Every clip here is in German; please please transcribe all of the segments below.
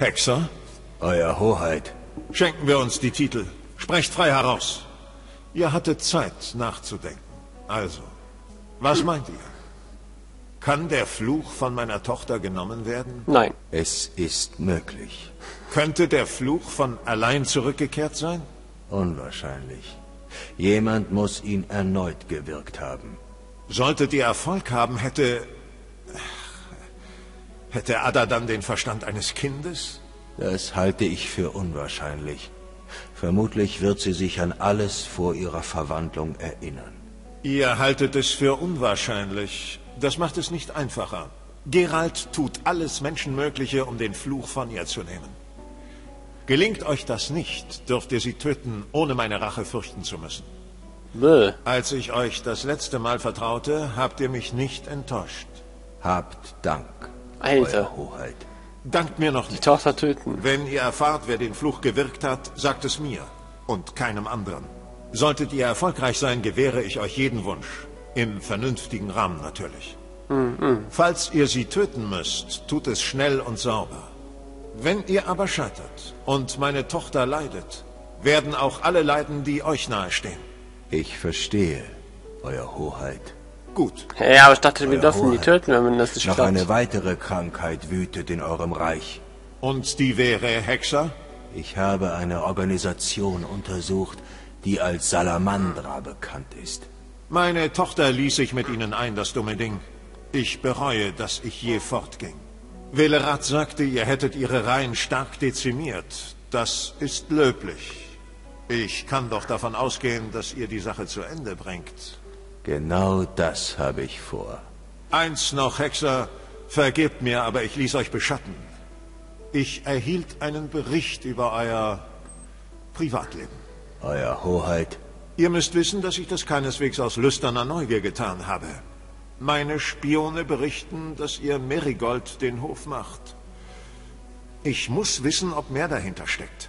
Hexer? Euer Hoheit. Schenken wir uns die Titel. Sprecht frei heraus. Ihr hattet Zeit nachzudenken. Also, was meint ihr? Kann der Fluch von meiner Tochter genommen werden? Nein. Es ist möglich. Könnte der Fluch von allein zurückgekehrt sein? Unwahrscheinlich. Jemand muss ihn erneut gewirkt haben. Solltet ihr Erfolg haben, hätte... Hätte Ada dann den Verstand eines Kindes? Das halte ich für unwahrscheinlich. Vermutlich wird sie sich an alles vor ihrer Verwandlung erinnern. Ihr haltet es für unwahrscheinlich. Das macht es nicht einfacher. Gerald tut alles Menschenmögliche, um den Fluch von ihr zu nehmen. Gelingt euch das nicht, dürft ihr sie töten, ohne meine Rache fürchten zu müssen. Bäh. Als ich euch das letzte Mal vertraute, habt ihr mich nicht enttäuscht. Habt Dank, Alter. Euer Hoheit. Dankt mir noch Die nicht. Tochter töten. Wenn ihr erfahrt, wer den Fluch gewirkt hat, sagt es mir und keinem anderen. Solltet ihr erfolgreich sein, gewähre ich euch jeden Wunsch. Im vernünftigen Rahmen natürlich. Falls ihr sie töten müsst, tut es schnell und sauber. Wenn ihr aber scheitert und meine Tochter leidet, werden auch alle leiden, die euch nahestehen. Ich verstehe, Euer Hoheit. Gut, Ja, aber ich dachte, wir Euer dürfen die töten, wenn das nicht Noch klappt. eine weitere Krankheit wütet in eurem Reich. und die wäre Hexer? Ich habe eine Organisation untersucht, die als Salamandra bekannt ist. Meine Tochter ließ sich mit ihnen ein, das dumme Ding. Ich bereue, dass ich je fortging. Velerat sagte, ihr hättet ihre Reihen stark dezimiert. Das ist löblich. Ich kann doch davon ausgehen, dass ihr die Sache zu Ende bringt. Genau das habe ich vor. Eins noch, Hexer, vergebt mir, aber ich ließ euch beschatten. Ich erhielt einen Bericht über euer Privatleben. Euer Hoheit, Ihr müsst wissen, dass ich das keineswegs aus lüsterner Neugier getan habe. Meine Spione berichten, dass ihr Merigold den Hof macht. Ich muss wissen, ob mehr dahinter steckt.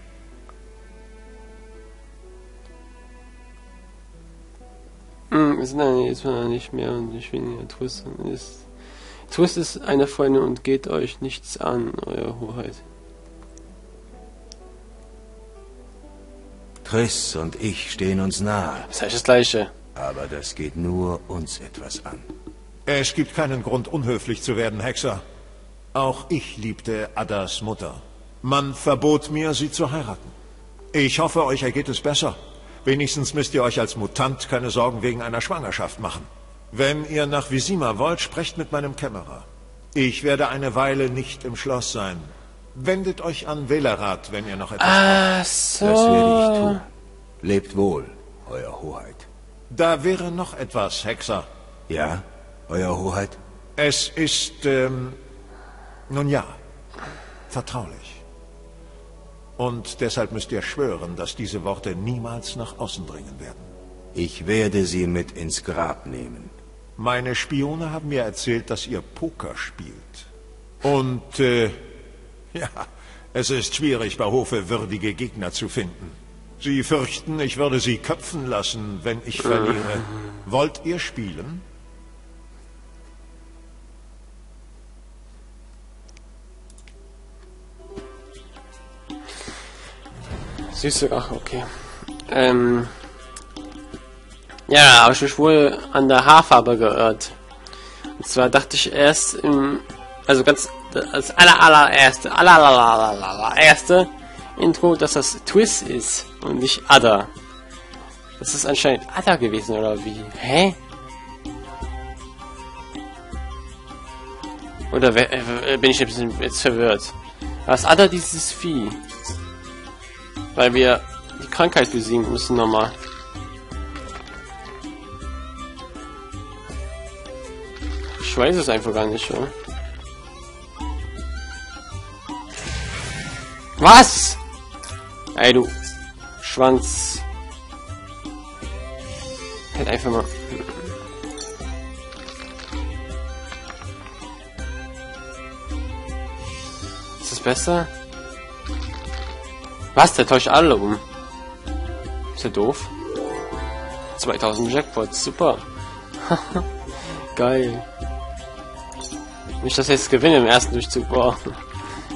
Wir sind dann jetzt mal nicht mehr und nicht weniger Twist. Ist, Twist ist eine Freundin und geht euch nichts an, euer Hoheit. Triss und ich stehen uns nahe, Das heißt das Gleiche. aber das geht nur uns etwas an. Es gibt keinen Grund, unhöflich zu werden, Hexer. Auch ich liebte Adas Mutter. Man verbot mir, sie zu heiraten. Ich hoffe, euch ergeht es besser. Wenigstens müsst ihr euch als Mutant keine Sorgen wegen einer Schwangerschaft machen. Wenn ihr nach Visima wollt, sprecht mit meinem Kämmerer. Ich werde eine Weile nicht im Schloss sein. Wendet euch an Velerat, wenn ihr noch etwas... Ach so. Das werde ich tun. Lebt wohl, Euer Hoheit. Da wäre noch etwas, Hexer. Ja, Euer Hoheit? Es ist, ähm, nun ja, vertraulich. Und deshalb müsst ihr schwören, dass diese Worte niemals nach außen dringen werden. Ich werde sie mit ins Grab nehmen. Meine Spione haben mir erzählt, dass ihr Poker spielt. Und, äh, ja, es ist schwierig, bei Hofe würdige Gegner zu finden. Sie fürchten, ich würde sie köpfen lassen, wenn ich verliere. Wollt ihr spielen? Süße, ach, okay. Ähm. Ja, aber ich mich wohl an der Haarfarbe geirrt. Und zwar dachte ich erst im, also ganz, als aller allererste, aller, aller, aller, allererste Intro, dass das Twist ist und nicht Ada. Das ist anscheinend Ada gewesen, oder wie? Hä? Oder äh, bin ich jetzt verwirrt? Was Ada dieses Vieh? Weil wir die Krankheit besiegen müssen nochmal. Ich weiß es einfach gar nicht, oder? Was? Ey, du Schwanz. Halt einfach mal. Ist das besser? Was? Der täuscht alle um. Ist der doof? 2000 Jackpots, super. Geil. Wenn ich das jetzt gewinne im ersten Durchzug, boah.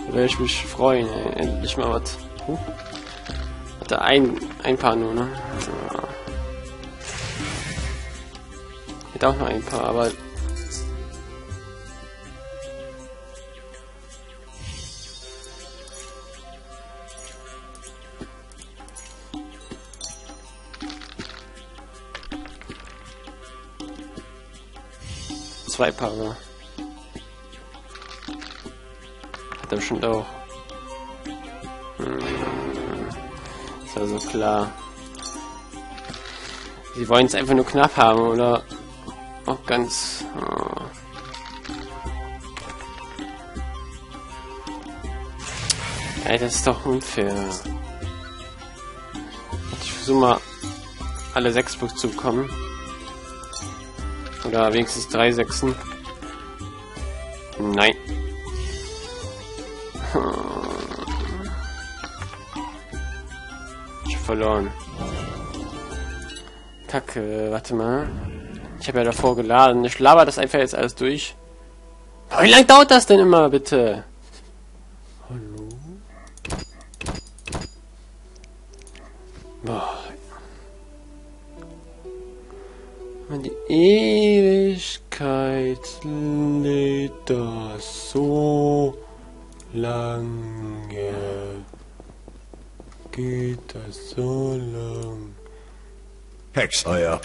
würde ich mich freuen, ey. endlich mal was. Huh. Hatte ein, ein paar nur, ne? Ja. Hätte auch noch ein paar, aber zwei Paare. Hat er bestimmt auch. Hm. Ist also klar. Sie wollen es einfach nur knapp haben, oder? Auch ganz... Oh. Ey, das ist doch unfair. Ich versuche mal alle sechs zu bekommen. Oder wenigstens drei Sechsen. Nein. Ich hab verloren. Kacke, warte mal. Ich habe ja davor geladen. Ich laber das einfach jetzt alles durch. Wie lange dauert das denn immer, bitte?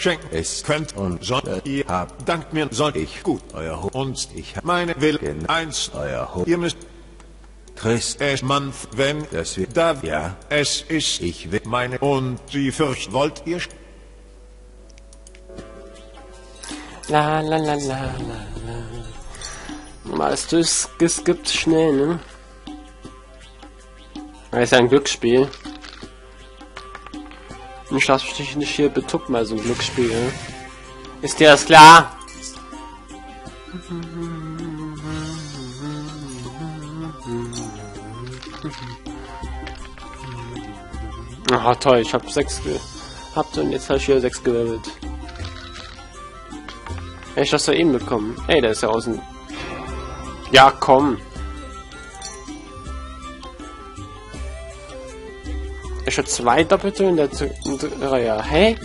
Schenken, ist könnt und sollt ihr habt dankt mir, sollt ich gut. euer Ho Und ich hab meine will Genau. eins, euer Ho ihr müsst Christ es, man, wenn, Das wird- da, ja. es ist, Ich will- meine, und sie fürcht, wollt ihr, La la la la la la. Mal es durchgeskippt schnell, ne? Das ist ja ein Glücksspiel. Ich lass mich nicht hier betuppen, also Glücksspiel? Ist dir das klar? Ah, toll, ich hab sechs gehabt und jetzt habe ich wieder sechs gewirbelt. Hätte ich das da eben bekommen. Ey, der ist ja außen. Ja, komm. Ich habe zwei Doppelte in der Reihe. Hä?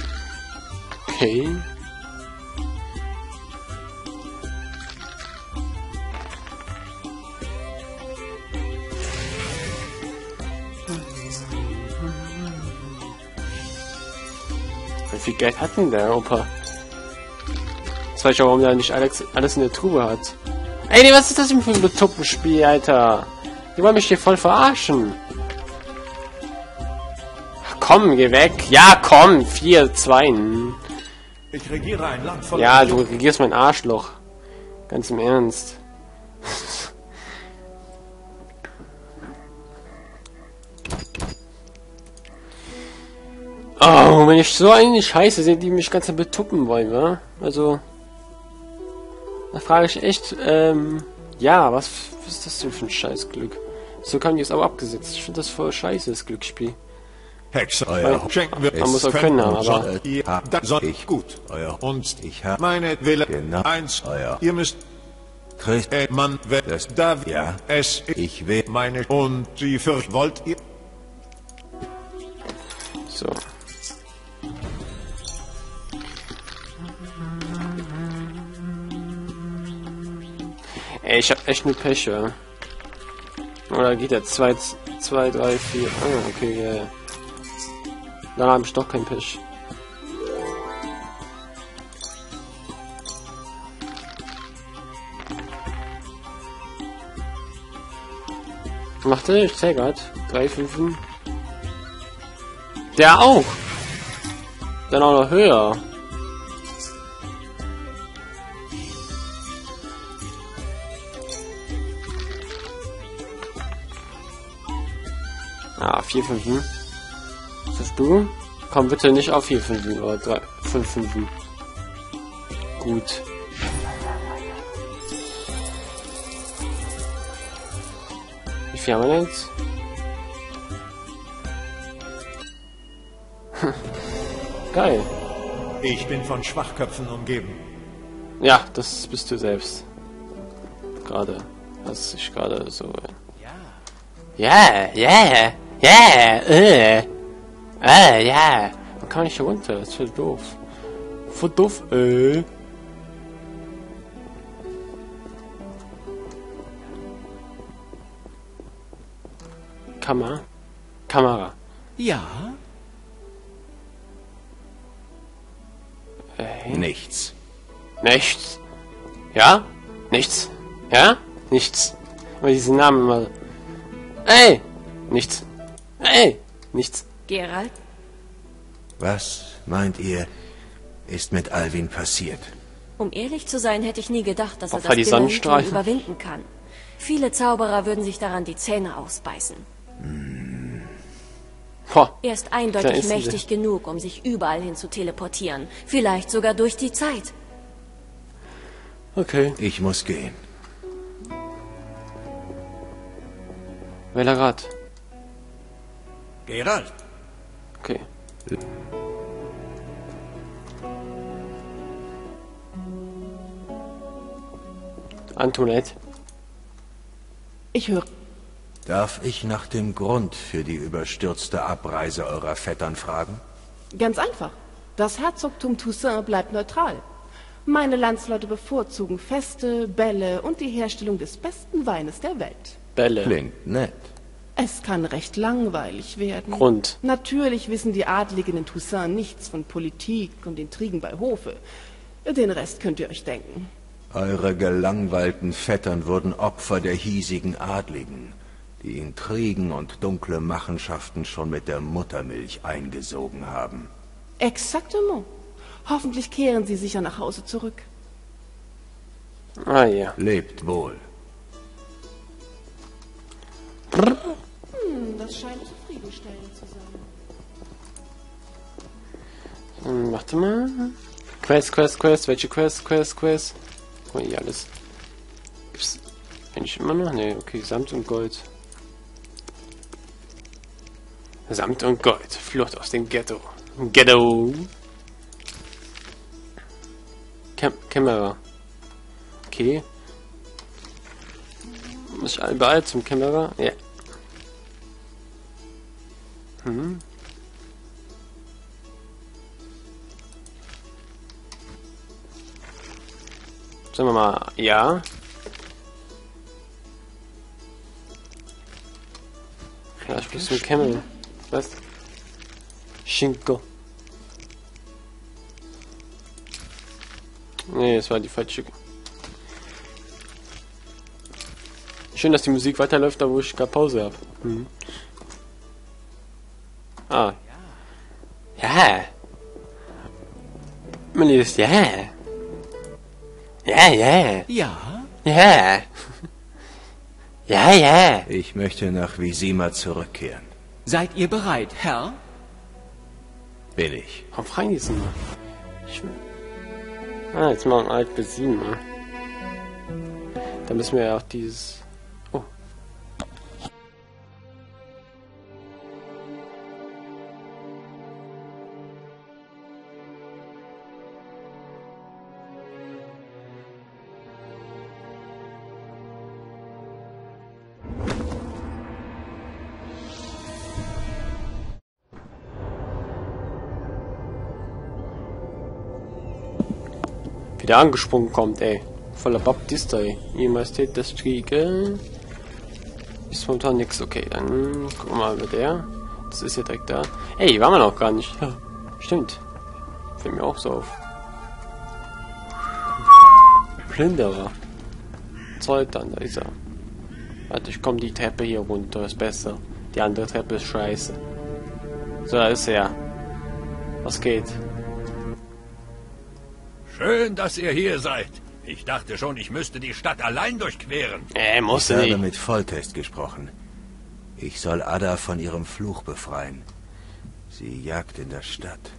Okay. Wie viel Geld hat denn der Opa? Das weiß ich auch, warum der nicht alles, alles in der Truhe hat. Ey, was ist das denn für ein Betuppenspiel, Alter? Die wollen mich hier voll verarschen. Komm, geh weg. Ja, komm. 4, 2. ich regiere ein Land voll Ja, du regierst mein Arschloch. Ganz im Ernst. Oh, wenn ich so eine Scheiße sehe, die mich ganz betuppen wollen, wa? Also. Da frage ich echt, ähm, ja, was, was ist das denn für ein Scheißglück? So kann ich es auch abgesetzt. Ich finde das voll scheiße, das Glücksspiel. Hex, Euer schenken wir, Man muss auch können, aber- ihr, Hab dann soll ich. gut. Euer Und ich hab meine Wille, Genau. eins, Euer ihr müsst Christ Äh, man, wenn Das- da, ja. es, Ich will- meine, und sie fürcht, wollt ihr, So. Ey, ich hab echt nur Pech, ja. Oder geht der 2, 2, 3, 4. Ah, okay, ja, ja. Dann habe ich doch kein Pech. Macht er? Ich zähl grad. 3, 5. Der auch. Dann auch noch höher. Ah, 4 5. Was hast du? Komm bitte nicht auf 4 5 oder 3, 5 5. Gut. Wie viel haben wir jetzt? Geil. ich bin von Schwachköpfen umgeben. Ja, das bist du selbst. Gerade. Was ich gerade so. Ja, ja, ja, äh. Äh, ja. Man kann nicht hier runter, das ist voll doof. Voll doof, äh. Kamera. Kamera. Ja? Äh, Nichts. nichts. Ja? Nichts. Ja? Nichts. Aber diese Namen immer. Ey! Nichts. Ey! Nichts. Gerald, Was, meint ihr, ist mit Alvin passiert? um ehrlich zu sein, hätte ich nie gedacht, dass er Opfer das Sonnenstreifen. überwinden kann. Viele Zauberer würden sich daran die Zähne ausbeißen. Boah. Er ist eindeutig ist sie. mächtig genug, um sich überall hin zu teleportieren. Vielleicht sogar durch die Zeit. Okay. Ich muss gehen. Welcher? Gerald. Antoinette. Ich höre. Darf ich nach dem Grund für die überstürzte Abreise eurer Vettern fragen? Ganz einfach. Das Herzogtum Toussaint bleibt neutral. Meine Landsleute bevorzugen Feste, Bälle und die Herstellung des besten Weines der Welt. Bälle. Klingt nett. Es kann recht langweilig werden. Grund. Natürlich wissen die Adligen in Toussaint nichts von Politik und Intrigen bei Hofe. Den Rest könnt ihr euch denken. Eure gelangweilten Vettern wurden Opfer der hiesigen Adligen, die Intrigen und dunkle Machenschaften schon mit der Muttermilch eingesogen haben. Exactement. Hoffentlich kehren sie sicher nach Hause zurück. Ah ja. Lebt wohl. Hm, das scheint zufriedenstellend zu sein. Hm, warte mal. Quest, Quest, Quest. Welche Quest, Quest, Quest? Oh, hier alles. Gibt's eigentlich immer noch? Nee, okay. Samt und Gold. Samt und Gold. Flucht aus dem Ghetto. Ghetto. Cam Kamera. Okay. Muss ich überall zum Kamera? Ja. Hm. Sagen wir mal, ja. Ja, ich mit Camel. Was? Schinko. Nee, das war die falsche. Schön, dass die Musik weiterläuft, da wo ich gerade Pause habe. Mhm. Ah. Ja. Man liest ja. Ja, ja. ja? Ja. Ja, ja. Ich möchte nach Visima zurückkehren. Seid ihr bereit, Herr? Bin ich. Warum fragen die es immer? Ich will... Ah, jetzt machen wir alt bis 7, ne? Da müssen wir ja auch dieses... Wieder angesprungen kommt, ey. Voller Baptista, ey. Ihr Majestät, das Kriege. Ist momentan nix. Okay, dann gucken wir mal mit der. Das ist ja direkt da. Ey, waren wir noch gar nicht. Ja, stimmt. Fällt mir auch so auf. Plünderer. Zoltern, da ist er. Warte, ich komme die Treppe hier runter, ist besser. Die andere Treppe ist scheiße. So, da ist er. Was geht? Schön, dass ihr hier seid. Ich dachte schon, ich müsste die Stadt allein durchqueren. Äh, Ich musste habe nicht. mit Volltest gesprochen. Ich soll Ada von ihrem Fluch befreien. Sie jagt in der Stadt.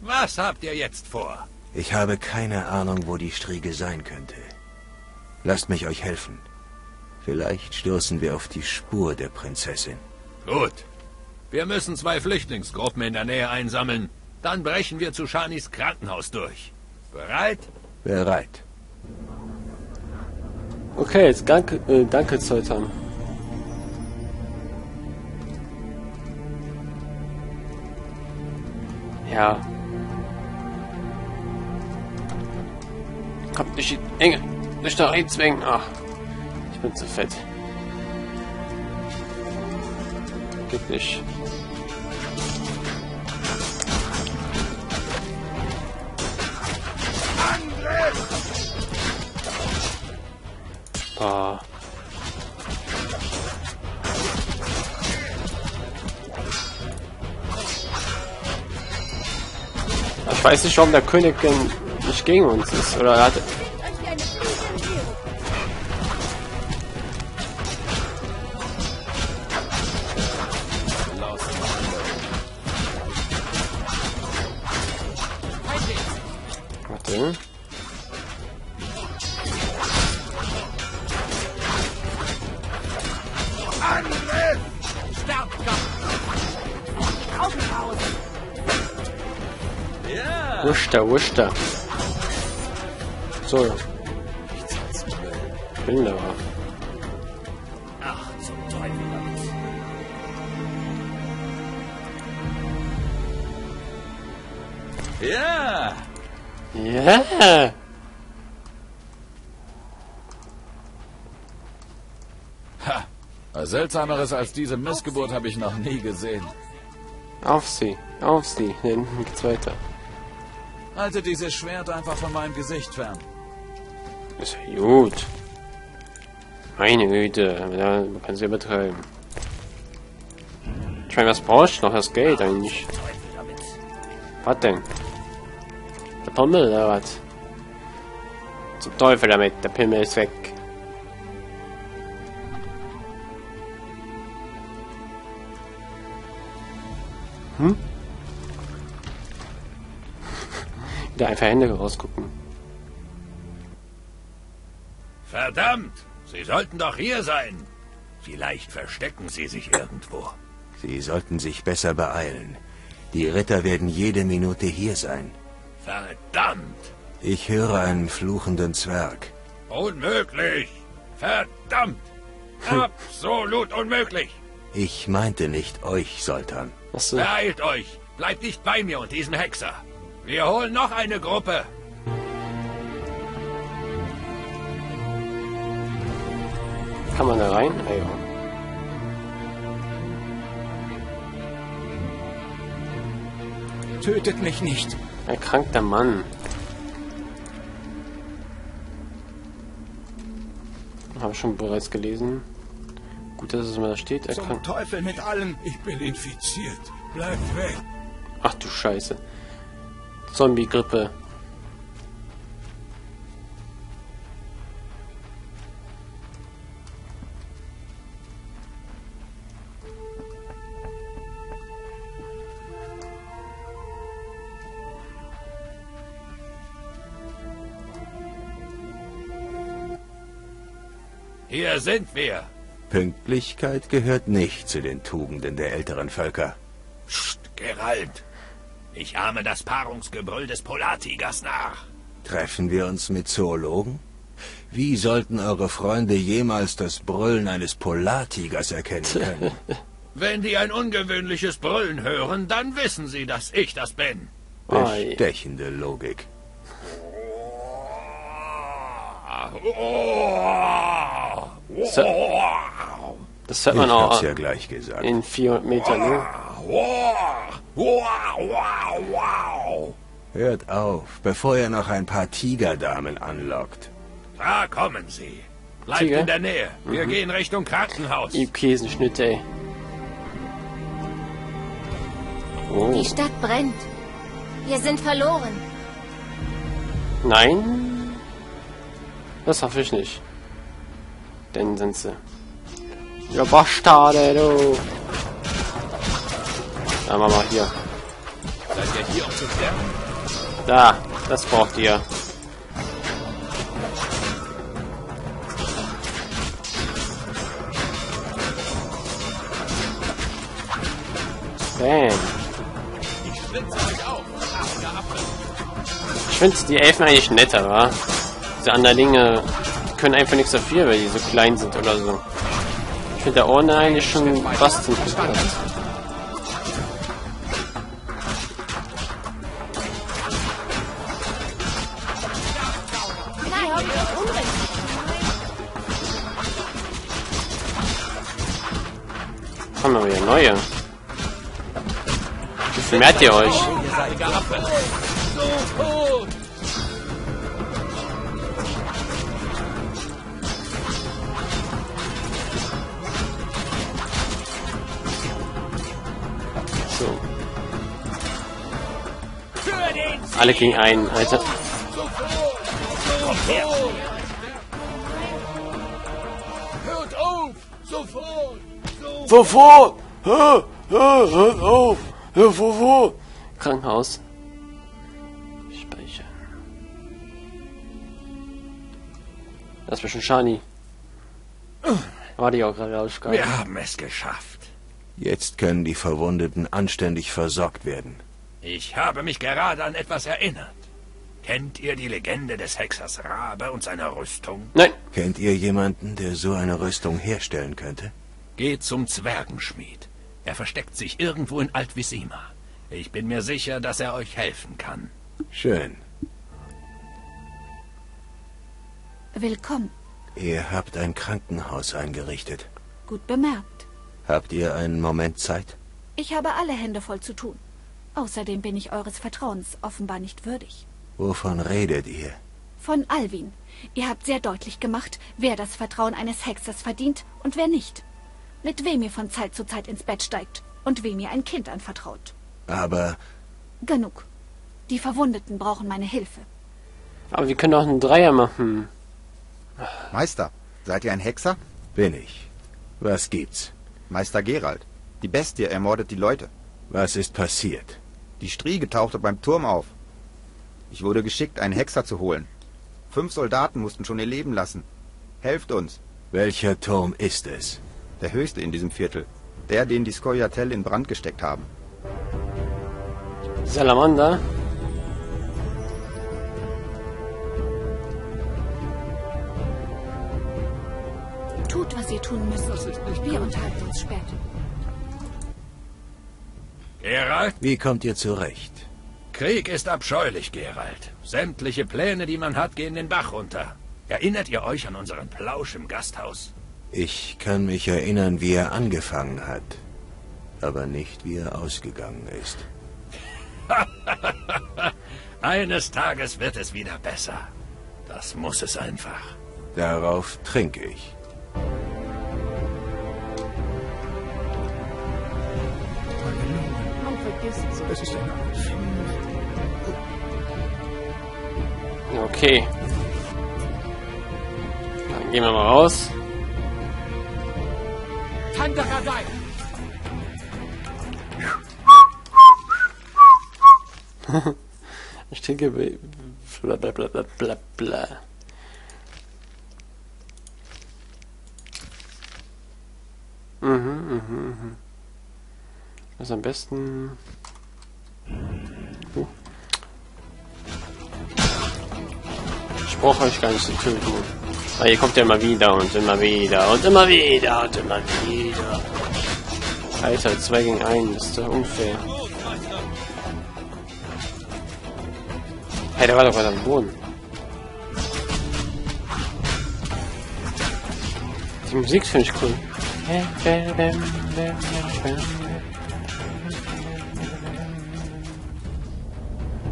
Was habt ihr jetzt vor? Ich habe keine Ahnung, wo die Striege sein könnte. Lasst mich euch helfen. Vielleicht stoßen wir auf die Spur der Prinzessin. Gut. Wir müssen zwei Flüchtlingsgruppen in der Nähe einsammeln. Dann brechen wir zu Shanis Krankenhaus durch. Bereit? Bereit. Okay, jetzt danke, äh, danke Zoltan. Ja. Kommt nicht die Enge. Nicht da reinzwingen. Ach, ich bin zu fett. Gib nicht. Boah. Ich weiß nicht, warum der König nicht gegen uns ist. Oder er hat. Wuster, Wuster. So. Bin da. Ach, zum Teufel damit. Ja, Ja. ha. Was Seltsameres als diese Missgeburt habe ich noch nie gesehen. Auf sie. Auf sie. Dann geht's weiter. Halte dieses Schwert einfach von meinem Gesicht fern. Ist ja gut. Meine Güte. Ja, man kann sie übertreiben. Ich meine, was brauchst du noch? Das Geld eigentlich. Was denn? Der Pimmel oder was? Zum Teufel damit. Der Pimmel ist weg. Hm? Wieder einfach Hände rausgucken. Verdammt! Sie sollten doch hier sein. Vielleicht verstecken Sie sich irgendwo. Sie sollten sich besser beeilen. Die Ritter werden jede Minute hier sein. Verdammt! Ich höre einen fluchenden Zwerg. Unmöglich! Verdammt! Absolut unmöglich! Ich meinte nicht euch, Sultan. Beeilt euch! Bleibt nicht bei mir und diesem Hexer! Wir holen noch eine Gruppe! Kann man da rein? Ah, ja. Tötet mich nicht. Erkrankter Mann. Habe ich schon bereits gelesen. Gut, dass es mal da steht. Erkrankt. Teufel mit allen. Ich bin infiziert. Bleibt weg. Ach du Scheiße. Zombie-Grippe. Hier sind wir! Pünktlichkeit gehört nicht zu den Tugenden der älteren Völker. Psst, Geralt! Ich ahme das Paarungsgebrüll des Polartigers nach. Treffen wir uns mit Zoologen? Wie sollten eure Freunde jemals das Brüllen eines Polartigers erkennen können? Wenn die ein ungewöhnliches Brüllen hören, dann wissen sie, dass ich das bin. Bestechende Logik. Das hört Ich man auch hab's ja gleich gesagt. in 400 Metern, ne? Hört auf, bevor ihr noch ein paar Tigerdamen anlockt. Da kommen sie. Bleibt Tiger? in der Nähe. Wir gehen Richtung Krankenhaus. Die Käsenschnitte, ey. Oh. Die Stadt brennt. Wir sind verloren. Nein. Das hoffe ich nicht. Denn sind sie. Ja, Bastarde, du. Machen wir hier. Da, das braucht ihr. Bam. Ich finde die Elfen eigentlich netter, wa? Diese Anderlinge die können einfach nichts dafür, weil die so klein sind oder so. Ich finde der Orne eigentlich schon was zum Kommen wir wieder neue. Wie viel merkt ihr euch? So. Alle gegen einen, Alter. Sofort! Hör, auf! Hör sofort! Krankenhaus. Speichern. Das ist bestimmt Shani. War die auch gerade rausgegangen. Wir haben es geschafft. Jetzt können die Verwundeten anständig versorgt werden. Ich habe mich gerade an etwas erinnert. Kennt ihr die Legende des Hexers Rabe und seiner Rüstung? Nein. Kennt ihr jemanden, der so eine Rüstung herstellen könnte? Geht zum Zwergenschmied. Er versteckt sich irgendwo in Altvisima. Ich bin mir sicher, dass er euch helfen kann. Schön. Willkommen. Ihr habt ein Krankenhaus eingerichtet. Gut bemerkt. Habt ihr einen Moment Zeit? Ich habe alle Hände voll zu tun. Außerdem bin ich eures Vertrauens offenbar nicht würdig. Wovon redet ihr? Von Alwin. Ihr habt sehr deutlich gemacht, wer das Vertrauen eines Hexers verdient und wer nicht. Mit wem ihr von Zeit zu Zeit ins Bett steigt und wem ihr ein Kind anvertraut. Aber Genug. Die Verwundeten brauchen meine Hilfe. Aber wir können auch einen Dreier machen. Meister, seid ihr ein Hexer? bin ich. Was gibt's? Meister Gerald. Die Bestie ermordet die Leute. Was ist passiert? Die Striege tauchte beim Turm auf. Ich wurde geschickt, einen Hexer zu holen. Fünf Soldaten mussten schon ihr Leben lassen. Helft uns. Welcher Turm ist es? Der höchste in diesem Viertel. Der, den die Skoyatel in Brand gesteckt haben. Salamander. Tut, was ihr tun müsst. Wir unterhalten uns später. Gerald? Wie kommt ihr zurecht? Krieg ist abscheulich, Gerald. Sämtliche Pläne, die man hat, gehen den Bach runter. Erinnert ihr euch an unseren Plausch im Gasthaus? Ich kann mich erinnern, wie er angefangen hat. Aber nicht, wie er ausgegangen ist. Eines Tages wird es wieder besser. Das muss es einfach. Darauf trinke ich. Das ist Okay. Dann gehen wir mal raus. Tandaradei! Ich denke, bla bla bla bla bla bla. Mhm, mhm, mhm. Also am besten. Uh. Ich brauche euch gar nicht zu töten. Weil ihr kommt ja immer wieder und immer wieder und immer wieder und immer wieder. Alter, 2 gegen 1, das ist doch unfair. Hey, der war doch gerade am Boden. Die Musik finde ich cool.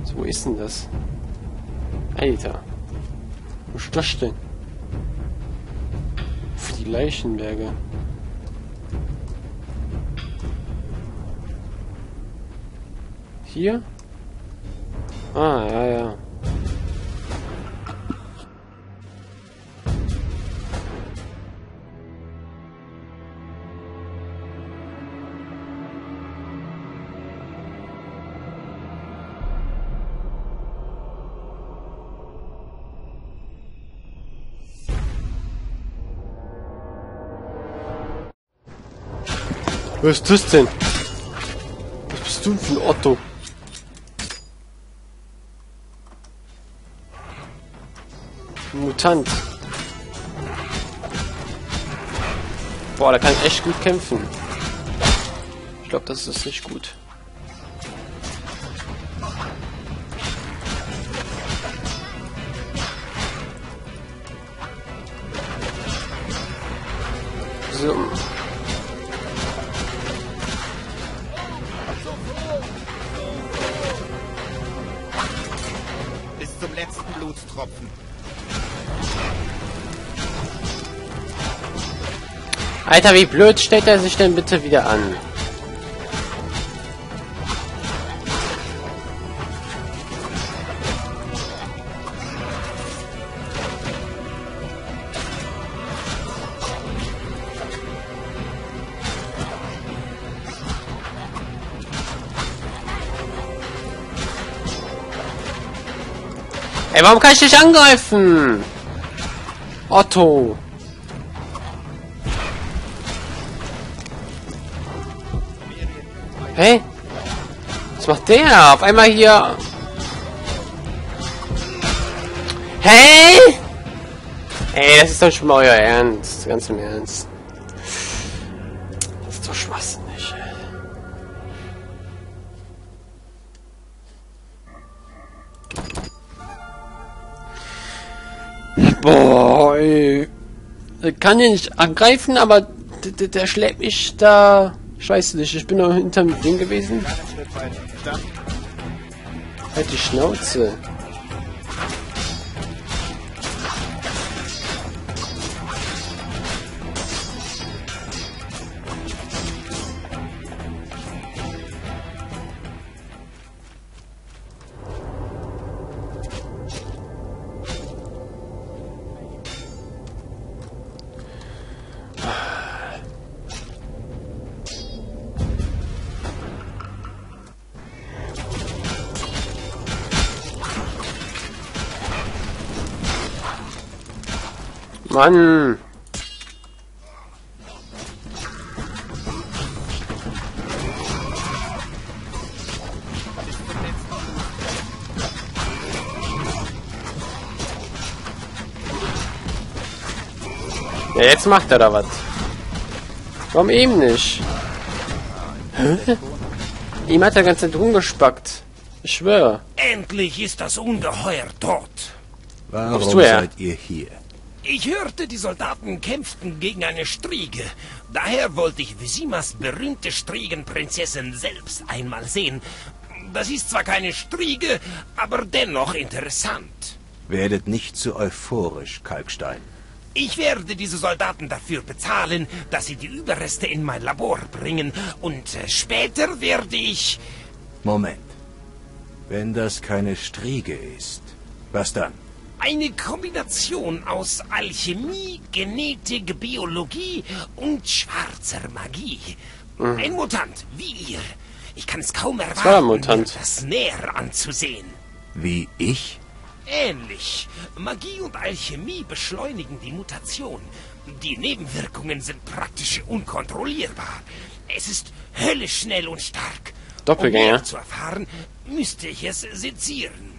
So, wo ist denn das? Alter. Wo ist das denn? Für die Leichenberge. Hier? Ah, ja, ja. Was ist das denn? Was bist du für ein Otto? Mutant. Boah, der kann echt gut kämpfen. Ich glaube, das ist nicht gut. So. Alter, wie blöd stellt er sich denn bitte wieder an? Ey, warum kann ich dich angreifen? Otto. Hey? Was macht der? Auf einmal hier... Hey? Ey, das ist doch schon mal euer Ernst. Ganz im Ernst. Das ist doch schwachsinnig. Boah, ey. Kann ihn nicht angreifen, aber der schlägt mich da... Ich weiß nicht, ich bin noch hinterm Ding gewesen. Halt die Schnauze. Mann! Ja, jetzt macht er da was. Warum ihm nicht? Hä? Ihm hat er ganz Zeit rumgespackt. Ich schwöre. Endlich ist das Ungeheuer tot. Warum du her? seid ihr hier? Ich hörte, die Soldaten kämpften gegen eine Striege. Daher wollte ich Visimas berühmte Striegenprinzessin selbst einmal sehen. Das ist zwar keine Striege, aber dennoch interessant. Werdet nicht zu euphorisch, Kalkstein. Ich werde diese Soldaten dafür bezahlen, dass sie die Überreste in mein Labor bringen. Und äh, später werde ich... Moment. Wenn das keine Striege ist, was dann? Eine Kombination aus Alchemie, Genetik, Biologie und schwarzer Magie. Mhm. Ein Mutant, wie ihr. Ich kann es kaum erwarten, das näher anzusehen. Wie ich? Ähnlich. Magie und Alchemie beschleunigen die Mutation. Die Nebenwirkungen sind praktisch unkontrollierbar. Es ist höllisch schnell und stark. Um Doppelgänger. mehr zu erfahren, müsste ich es sezieren.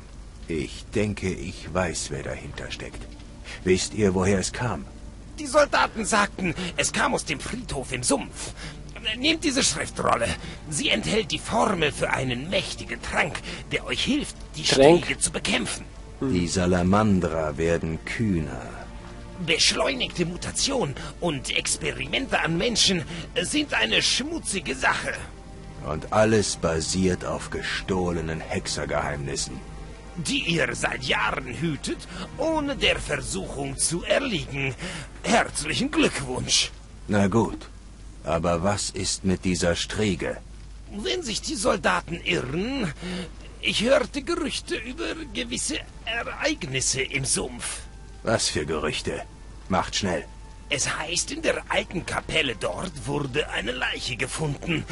Ich denke, ich weiß, wer dahinter steckt. Wisst ihr, woher es kam? Die Soldaten sagten, es kam aus dem Friedhof im Sumpf. Nehmt diese Schriftrolle. Sie enthält die Formel für einen mächtigen Trank, der euch hilft, die Trank? Striege zu bekämpfen. Die Salamandra werden kühner. Beschleunigte Mutation und Experimente an Menschen sind eine schmutzige Sache. Und alles basiert auf gestohlenen Hexergeheimnissen. Die ihr seit Jahren hütet, ohne der Versuchung zu erliegen. Herzlichen Glückwunsch. Na gut. Aber was ist mit dieser Striege? Wenn sich die Soldaten irren, ich hörte Gerüchte über gewisse Ereignisse im Sumpf. Was für Gerüchte? Macht schnell. Es heißt, in der alten Kapelle dort wurde eine Leiche gefunden,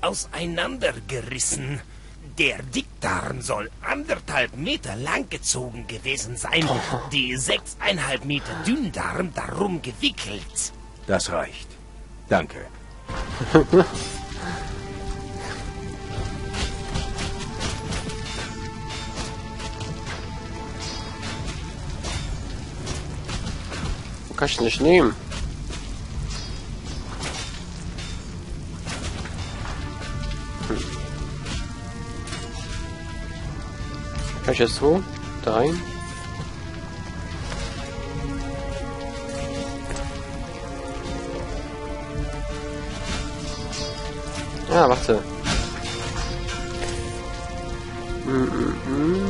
auseinandergerissen. Der Dickdarm soll anderthalb Meter lang gezogen gewesen sein, die sechseinhalb Meter Dünndarm darum gewickelt. Das reicht. Danke. Kann ich nicht nehmen. Kann ich jetzt so? Da rein? Ja, warte. Mm -mm -mm.